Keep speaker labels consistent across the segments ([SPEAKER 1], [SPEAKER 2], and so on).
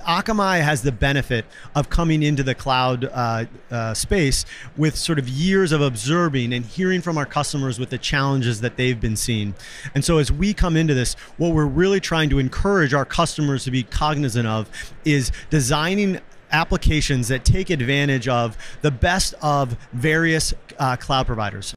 [SPEAKER 1] Akamai has the benefit of coming into the cloud uh, uh, space with sort of years of observing and hearing from our customers with the challenges that they've been seeing. And so as we come into this, what we're really trying to encourage our customers to be cognizant of is designing applications that take advantage of the best of various uh, cloud providers.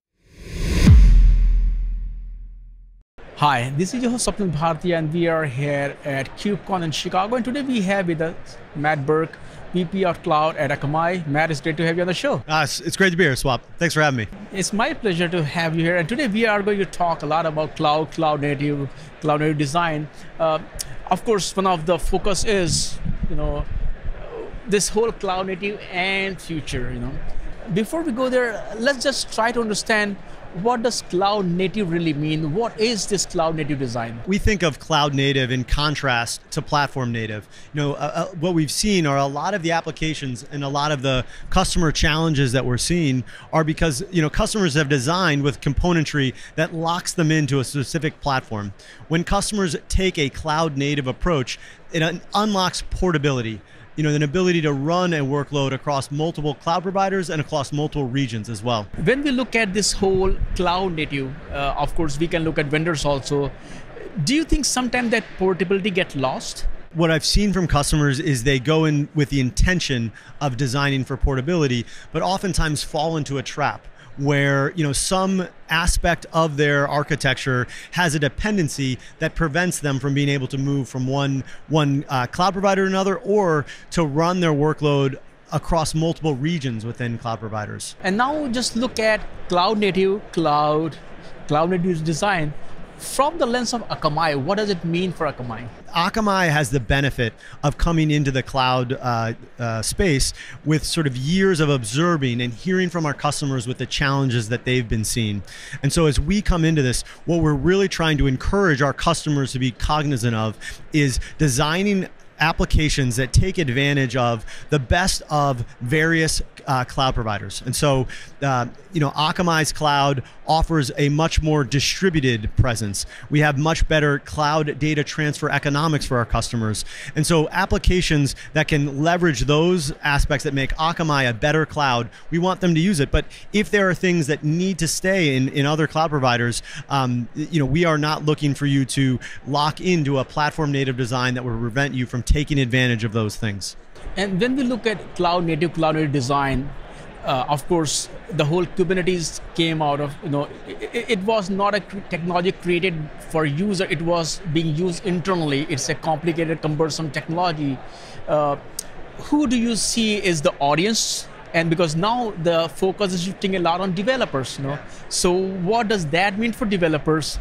[SPEAKER 2] Hi, this is your host Swapnil Bhartiya and we are here at KubeCon in Chicago and today we have with us Matt Berk, VP of Cloud at Akamai. Matt, it's great to have you on the show.
[SPEAKER 1] Uh, it's, it's great to be here, Swap. Thanks for having me.
[SPEAKER 2] It's my pleasure to have you here and today we are going to talk a lot about cloud, cloud native, cloud native design. Uh, of course, one of the focus is, you know, this whole cloud native and future, you know. Before we go there, let's just try to understand what does cloud native really mean? What is this cloud native design?
[SPEAKER 1] We think of cloud native in contrast to platform native. You know, uh, uh, what we've seen are a lot of the applications and a lot of the customer challenges that we're seeing are because, you know, customers have designed with componentry that locks them into a specific platform. When customers take a cloud native approach, it un unlocks portability you know, an ability to run a workload across multiple cloud providers and across multiple regions as well.
[SPEAKER 2] When we look at this whole cloud native, uh, of course, we can look at vendors also. Do you think sometimes that portability get lost?
[SPEAKER 1] what I've seen from customers is they go in with the intention of designing for portability, but oftentimes fall into a trap where you know some aspect of their architecture has a dependency that prevents them from being able to move from one one uh, cloud provider to another or to run their workload across multiple regions within cloud providers.
[SPEAKER 2] And now just look at cloud native, cloud, cloud native design from the lens of Akamai, what does it mean for Akamai?
[SPEAKER 1] Akamai has the benefit of coming into the cloud uh, uh, space with sort of years of observing and hearing from our customers with the challenges that they've been seeing. And so as we come into this, what we're really trying to encourage our customers to be cognizant of is designing applications that take advantage of the best of various uh, cloud providers. And so, uh, you know, Akamai's cloud offers a much more distributed presence. We have much better cloud data transfer economics for our customers. And so, applications that can leverage those aspects that make Akamai a better cloud, we want them to use it. But if there are things that need to stay in, in other cloud providers, um, you know, we are not looking for you to lock into a platform native design that will prevent you from taking advantage of those things.
[SPEAKER 2] And when we look at cloud native, cloud native design, uh, of course, the whole Kubernetes came out of, you know, it, it, was not a technology created for user, it was being used internally. It's a complicated, cumbersome technology. Uh, who do you see is the audience? And because now the focus is shifting a lot on developers, you know. So what does that mean for developers?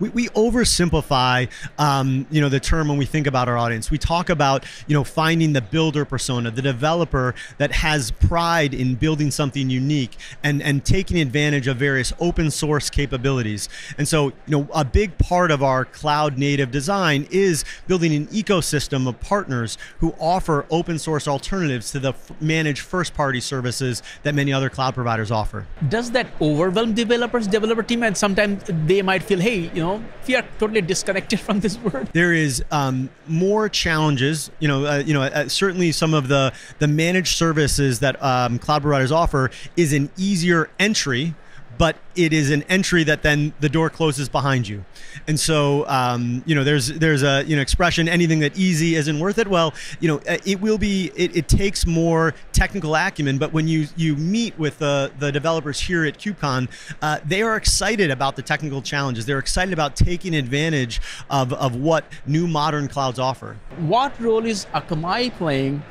[SPEAKER 1] We, we oversimplify um, you know the term when we think about our audience. We talk about you know finding the builder persona, the developer that has pride in building something unique and and taking advantage of various open source capabilities. And so you know a big part of our cloud native design is building an ecosystem of partners who offer open source alternatives to the managed first party services that many other cloud providers offer.
[SPEAKER 2] Does that overwhelm developers, developer team, and sometimes they might feel, hey, you know know, we are totally disconnected from this world.
[SPEAKER 1] There is um, more challenges. You know, uh, you know, uh, certainly some of the the managed services that um, cloud providers offer is an easier entry but it is an entry that then the door closes behind you. And so, um, you know, there's there's a you know expression anything that easy isn't worth it. Well, you know, uh, it will be. It, it takes more technical acumen, but when you you meet with the the developers here at KubeCon, uh, they are excited about the technical challenges. They're excited about taking advantage of of what new modern clouds offer.
[SPEAKER 2] What role is Akamai playing?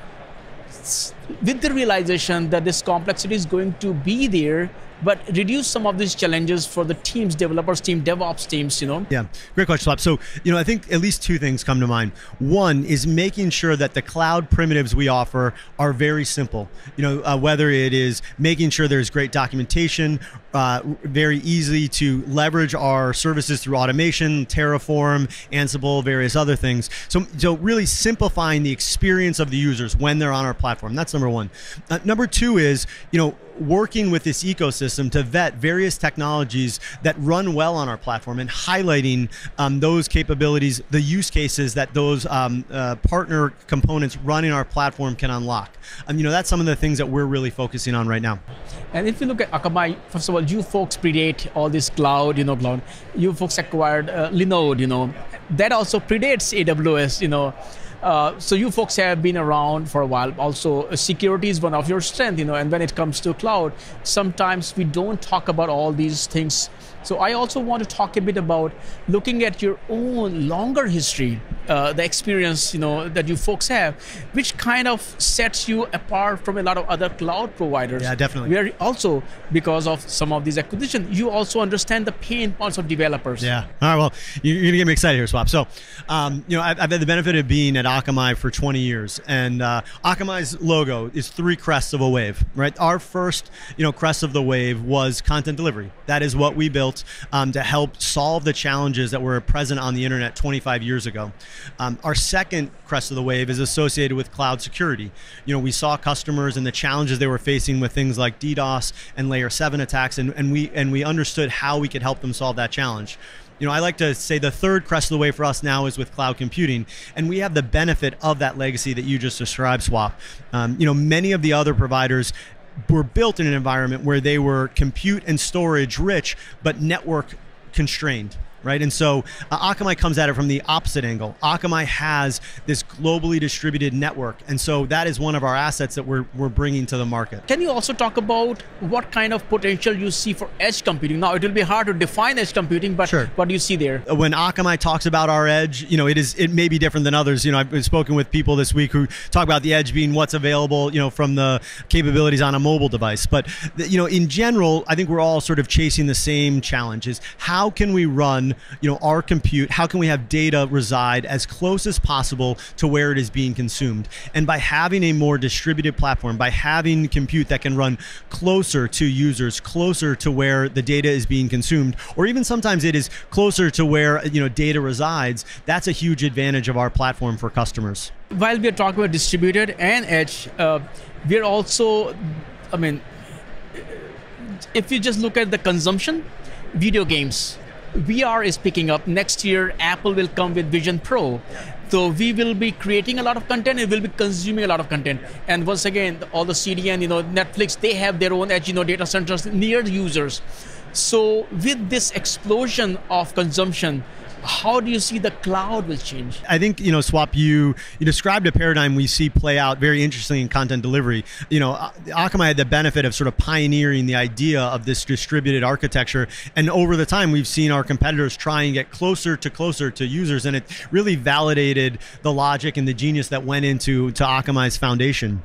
[SPEAKER 2] With the realization that this complexity is going to be there but reduce some of these challenges for the teams, developers team, DevOps teams, you know?
[SPEAKER 1] Yeah, great question, Swap. So, you know, I think at least two things come to mind. One is making sure that the cloud primitives we offer are very simple. You know, uh, whether it is making sure there's great documentation uh, very easy to leverage our services through automation, Terraform, Ansible, various other things. So, so really simplifying the experience of the users when they're on our platform. That's number one. Uh, number two is, you know, working with this ecosystem to vet various technologies that run well on our platform and highlighting um, those capabilities, the use cases that those um, uh, partner components running our platform can unlock. And you know, that's some of the things that we're really focusing on right now.
[SPEAKER 2] And if you look at Akamai, first of all, you folks predate all this cloud, you know, cloud. You folks acquired uh, Linode, you know, that also predates AWS, you know. Uh, so you folks have been around for a while. Also, uh, security is one of your strength, you know. And when it comes to cloud, sometimes we don't talk about all these things so I also want to talk a bit about looking at your own longer history, uh, the experience you know that you folks have, which kind of sets you apart from a lot of other cloud providers.
[SPEAKER 1] Yeah, definitely.
[SPEAKER 2] Where also because of some of these acquisitions, you also understand the pain points of developers.
[SPEAKER 1] Yeah. All right. Well, you're gonna get me excited here, Swap. So, um, you know, I've, I've, had the benefit of being at Akamai for 20 years, and uh, Akamai's logo is three crests of a wave. Right. Our first, you know, crest of the wave was content delivery. That is what we built built um, to help solve the challenges that were present on the internet 25 years ago. Um, our second crest of the wave is associated with cloud security. You know, we saw customers and the challenges they were facing with things like DDoS and layer 7 attacks, and, and, we, and we understood how we could help them solve that challenge. You know, I like to say the third crest of the way for us now is with cloud computing, and we have the benefit of that legacy that you just described, Swap. Um, you know, many of the other providers were built in an environment where they were compute and storage rich, but network constrained right? And so uh, Akamai comes at it from the opposite angle. Akamai has this globally distributed network, and so that is one of our assets that we're, we're bringing to the market.
[SPEAKER 2] Can you also talk about what kind of potential you see for edge computing? Now, it will be hard to define edge computing, but sure. what do you see there?
[SPEAKER 1] When Akamai talks about our edge, you know, it is it may be different than others. You know, I've spoken with people this week who talk about the edge being what's available, you know, from the capabilities on a mobile device. But you know, in general, I think we're all sort of chasing the same challenges. How can we run you know, our compute, how can we have data reside as close as possible to where it is being consumed? And by having a more distributed platform, by having compute that can run closer to users, closer to where the data is being consumed, or even sometimes it is closer to where, you know, data resides, that's a huge advantage of our platform for customers.
[SPEAKER 2] While we're talking about distributed and edge, uh, we're also, I mean, if you just look at the consumption, video games, VR is picking up. Next year, Apple will come with Vision Pro. So we will be creating a lot of content. and we'll be consuming a lot of content. And once again, all the CDN, you know, Netflix, they have their own edge, you know, data centers near users. So with this explosion of consumption, how do you see the cloud will change?
[SPEAKER 1] I think you know, Swap. You you described a paradigm we see play out very interestingly in content delivery. You know, Akamai had the benefit of sort of pioneering the idea of this distributed architecture, and over the time we've seen our competitors try and get closer to closer to users, and it really validated the logic and the genius that went into to Akamai's foundation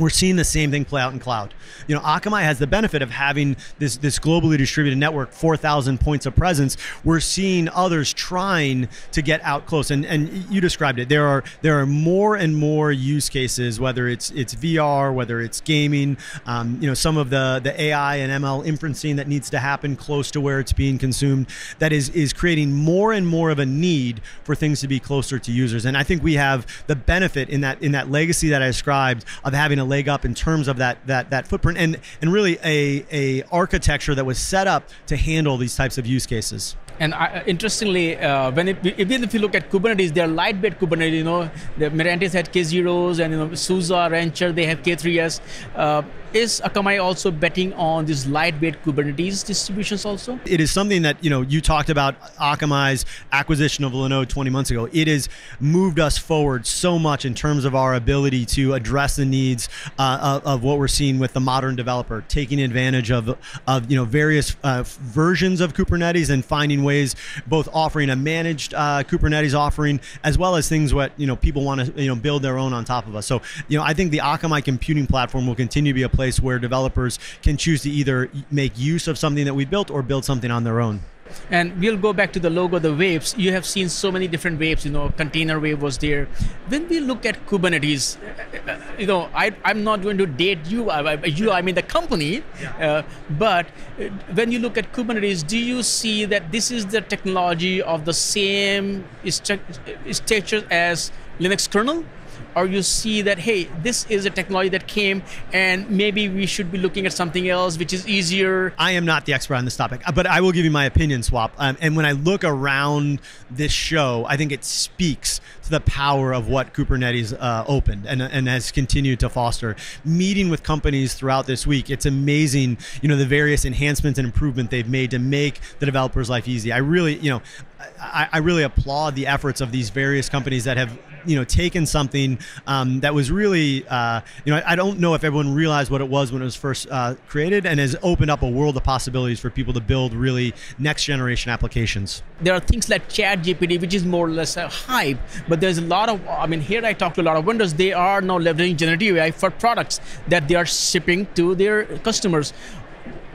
[SPEAKER 1] we're seeing the same thing play out in cloud. You know, Akamai has the benefit of having this this globally distributed network, 4,000 points of presence. We're seeing others trying to get out close, and and you described it. There are there are more and more use cases, whether it's it's VR, whether it's gaming. Um, you know, some of the the AI and ML inferencing that needs to happen close to where it's being consumed. That is is creating more and more of a need for things to be closer to users. And I think we have the benefit in that in that legacy that I described of having a leg up in terms of that that that footprint and and really a a architecture that was set up to handle these types of use cases.
[SPEAKER 2] And uh, interestingly, uh, when it, even if you look at Kubernetes, they're lightweight Kubernetes. You know, the Mirantis had K0s, and you know, SUSE, Rancher, they have K3s. Uh, is Akamai also betting on these lightweight Kubernetes distributions also?
[SPEAKER 1] It is something that, you know, you talked about Akamai's acquisition of Linode 20 months ago. It has moved us forward so much in terms of our ability to address the needs uh, of, what we're seeing with the modern developer, taking advantage of, of you know, various uh, versions of Kubernetes and finding ways, both offering a managed uh, Kubernetes offering as well as things what, you know, people want to, you know, build their own on top of us. So, you know, I think the Akamai computing platform will continue to be a place where developers can choose to either make use of something that we built or build something on their own.
[SPEAKER 2] And we'll go back to the logo, the waves. You have seen so many different waves. You know, container wave was there. When we look at Kubernetes, you know, I, I'm not going to date you. I, you, I mean the company. Yeah. Uh, but uh, when you look at Kubernetes, do you see that this is the technology of the same stature as Linux kernel? Or you see that hey this is a technology that came and maybe we should be looking at something else which is easier.
[SPEAKER 1] I am not the expert on this topic but i will give you my opinion swap. Um, and when i look around this show i think it speaks the power of what kubernetes uh, opened and, and has continued to foster. Meeting with companies throughout this week it's amazing you know the various enhancements and improvement they've made to make the developer's life easy. I really you know I, I really applaud the efforts of these various companies that have you know taken something um, that was really uh, you know I, I, don't know if everyone realized what it was when it was first uh, created and has opened up a world of possibilities for people to build really next generation applications.
[SPEAKER 2] There are things like chat gpt which is more or less a hype but there's a lot of i mean here i talk to a lot of vendors they are now leveraging generative ai for products that they are shipping to their customers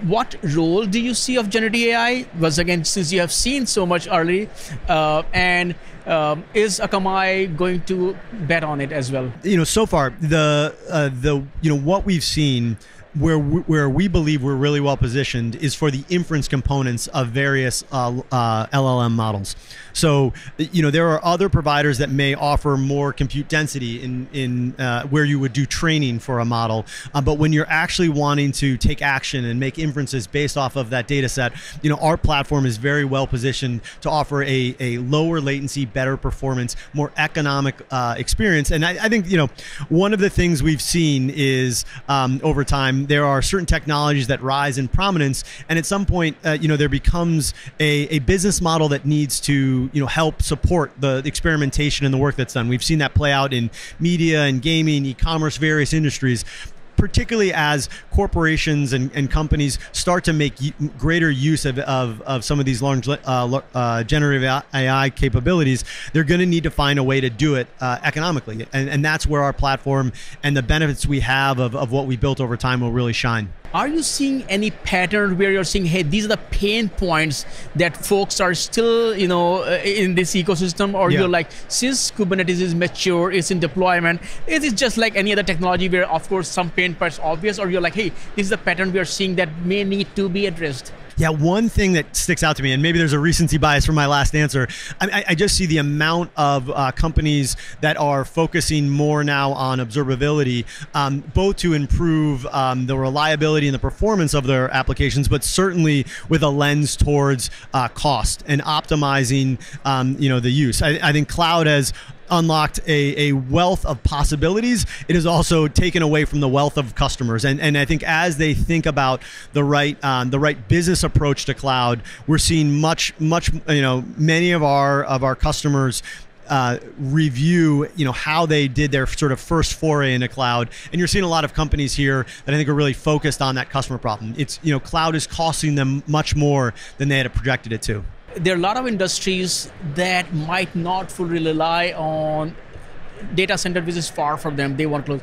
[SPEAKER 2] what role do you see of generative AI? Once again, since you have seen so much early, uh, and um, is Akamai going to bet on it as well?
[SPEAKER 1] You know, so far the uh, the you know what we've seen where we, where we believe we're really well positioned is for the inference components of various uh, uh, LLM models. So, you know, there are other providers that may offer more compute density in in uh, where you would do training for a model. Uh, but when you're actually wanting to take action and make inferences based off of that data set, you know, our platform is very well positioned to offer a, a lower latency, better performance, more economic uh, experience. And I, I, think, you know, one of the things we've seen is um, over time there are certain technologies that rise in prominence, and at some point, uh, you know, there becomes a, a business model that needs to, you know, help support the experimentation and the work that's done. We've seen that play out in media and gaming, e-commerce, various industries particularly as corporations and, and companies start to make greater use of, of, of some of these large uh, uh, generative AI capabilities, they're going to need to find a way to do it uh, economically. And, and that's where our platform and the benefits we have of, of what we built over time will really shine.
[SPEAKER 2] Are you seeing any pattern where you're seeing, hey, these are the pain points that folks are still, you know, uh, in this ecosystem? Or yeah. you're like, since Kubernetes is mature, it's in deployment, it is just like any other technology where, of course, some pain points obvious, or you're like, hey, this is the pattern we are seeing that may need to be addressed?
[SPEAKER 1] Yeah, one thing that sticks out to me, and maybe there's a recency bias from my last answer. I, I just see the amount of uh, companies that are focusing more now on observability, um, both to improve um, the reliability and the performance of their applications, but certainly with a lens towards uh, cost and optimizing, um, you know, the use. I, I think cloud has unlocked a, a wealth of possibilities. It has also taken away from the wealth of customers. And, and I think as they think about the right um, the right business approach to cloud, we're seeing much much you know many of our of our customers uh, review, you know, how they did their sort of first foray into cloud. And you're seeing a lot of companies here that I think are really focused on that customer problem. It's, you know, cloud is costing them much more than they had projected it to
[SPEAKER 2] there are a lot of industries that might not fully rely on data center which is far from them. They want to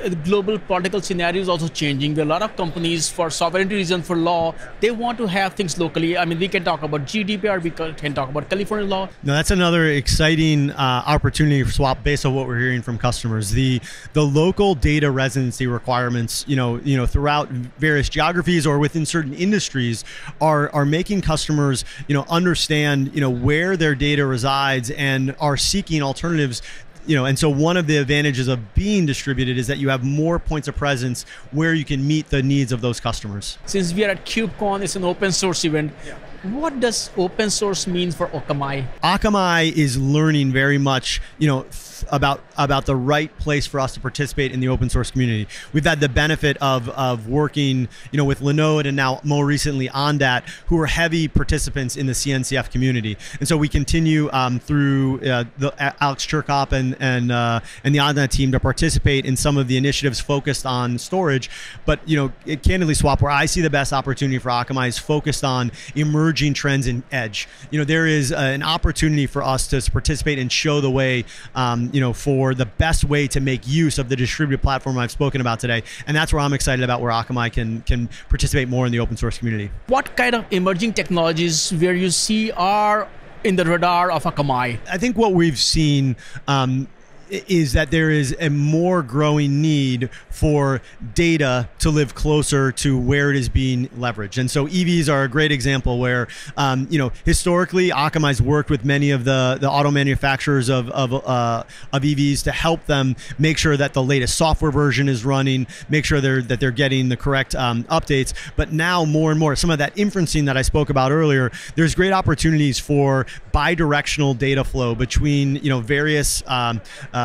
[SPEAKER 2] close global political scenario is also changing. There are a lot of companies, for sovereignty reasons, for law, they want to have things locally. I mean, we can talk about GDPR, we can talk about California law.
[SPEAKER 1] No, that's another exciting uh, opportunity for swap based on what we're hearing from customers. The the local data residency requirements, you know, you know, throughout various geographies or within certain industries, are are making customers, you know, understand, you know, where their data resides and are seeking alternatives you know, and so one of the advantages of being distributed is that you have more points of presence where you can meet the needs of those customers.
[SPEAKER 2] Since we are at KubeCon, it's an open source event. Yeah. What does open source mean for Akamai?
[SPEAKER 1] Akamai is learning very much, you know, about about the right place for us to participate in the open source community. We've had the benefit of of working, you know, with Linode and now more recently Ondat, who are heavy participants in the CNCF community. And so we continue um, through uh, the Alex Chircop and and uh, and the Ondat team to participate in some of the initiatives focused on storage. But you know, it, candidly, swap where I see the best opportunity for Akamai is focused on emerging trends in edge. You know, there is uh, an opportunity for us to participate and show the way. Um, you know, for the best way to make use of the distributed platform I've spoken about today. And that's where I'm excited about where Akamai can can participate more in the open source community.
[SPEAKER 2] What kind of emerging technologies where you see are in the radar of Akamai?
[SPEAKER 1] I think what we've seen um, is that there is a more growing need for data to live closer to where it is being leveraged. And so EVs are a great example where, um, you know, historically Akamai's worked with many of the, the auto manufacturers of, of, uh, of EVs to help them make sure that the latest software version is running, make sure they're, that they're getting the correct um, updates. But now more and more, some of that inferencing that I spoke about earlier, there's great opportunities for bi-directional data flow between, you know, various um, uh,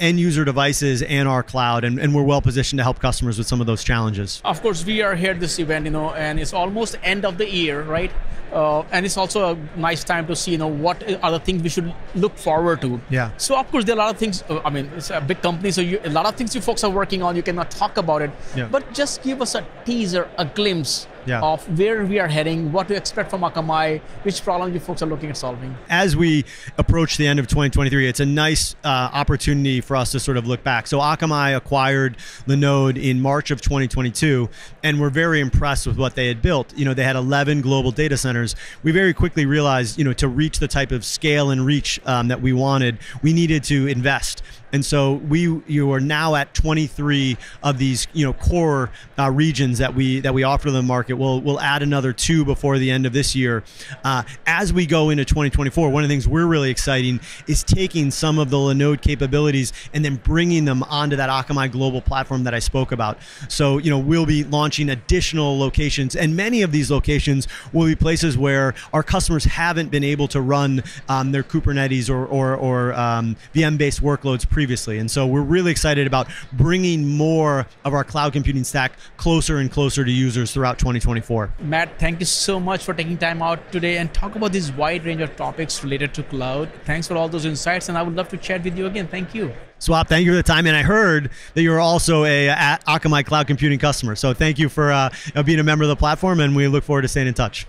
[SPEAKER 1] end user devices and our cloud, and, and we're well positioned to help customers with some of those challenges.
[SPEAKER 2] Of course, we are here this event, you know, and it's almost end of the year, right? Uh, and it's also a nice time to see, you know, what are the things we should look forward to.
[SPEAKER 1] Yeah.
[SPEAKER 2] So of course there are a lot of things. Uh, I mean, it's a big company, so you, a lot of things you folks are working on. You cannot talk about it,
[SPEAKER 1] yeah.
[SPEAKER 2] but just give us a teaser, a glimpse
[SPEAKER 1] yeah.
[SPEAKER 2] of where we are heading, what to expect from Akamai, which problem you folks are looking at solving.
[SPEAKER 1] As we approach the end of 2023, it's a nice uh, opportunity for us to sort of look back. So Akamai acquired Linode in March of 2022, and we're very impressed with what they had built. You know, they had 11 global data centers. We very quickly realized, you know, to reach the type of scale and reach um, that we wanted, we needed to invest. And so we you are now at 23 of these you know core uh, regions that we that we offer to the market. We'll we'll add another two before the end of this year. Uh, as we go into 2024, one of the things we're really exciting is taking some of the Linode capabilities and then bringing them onto that Akamai global platform that I spoke about. So you know we'll be launching additional locations, and many of these locations will be places where our customers haven't been able to run um, their Kubernetes or or, or um, VM-based workloads previously. And so we're really excited about bringing more of our cloud computing stack closer and closer to users throughout 2024.
[SPEAKER 2] Matt, thank you so much for taking time out today and talk about this wide range of topics related to cloud. Thanks for all those insights, and I would love to chat with you again. Thank you.
[SPEAKER 1] Swap, thank you for the time. And I heard that you're also a, a Akamai Cloud Computing customer. So thank you for uh, being a member of the platform, and we look forward to staying in touch.